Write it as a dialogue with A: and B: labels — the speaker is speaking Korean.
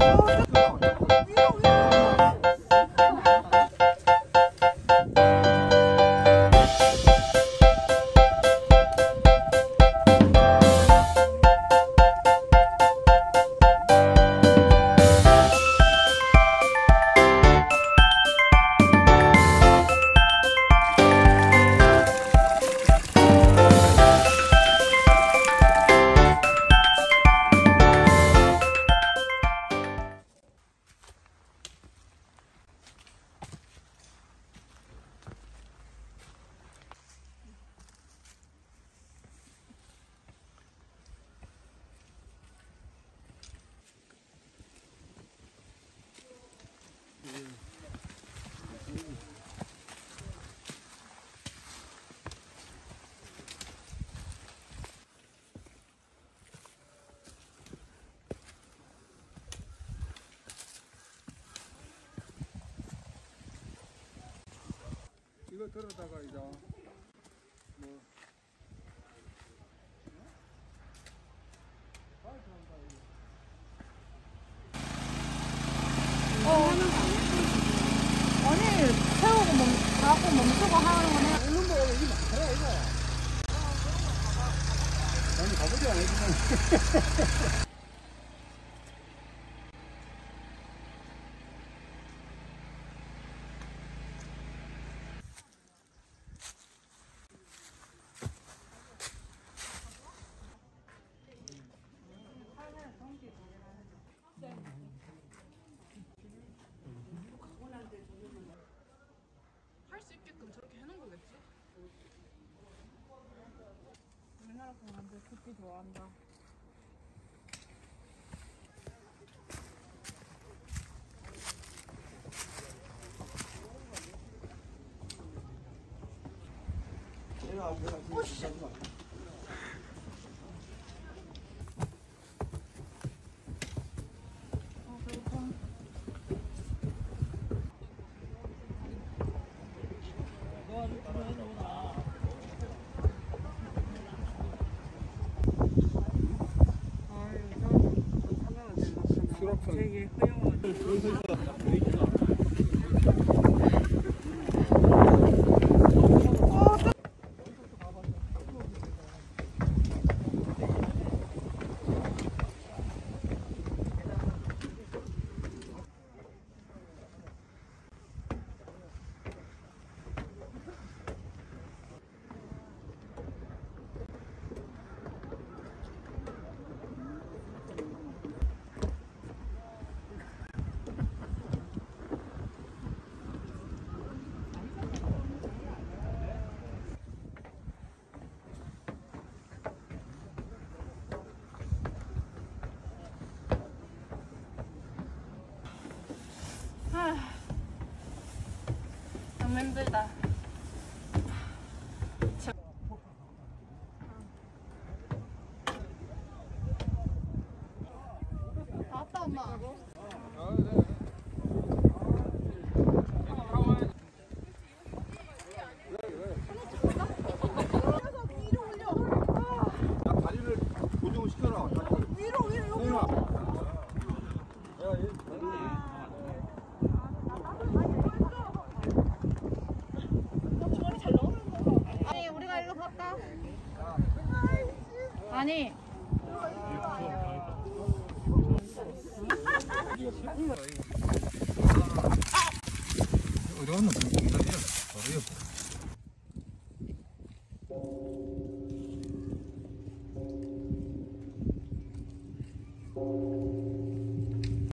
A: あ! 이거 들어다가 이제 뭐
B: 아니 세우고 멈 가고 멈추고 하는 거네.
A: 오는 거 이게 많더라 이거. 아니 가보지 않았지만.
B: 수 있게끔 저렇게 해놓은 거겠지? 우리나라 사람들 걷기 좋아한다. 어, 不要啊你拿 너무 힘들다. 왔다 엄마. 아니
A: 어디 갔나?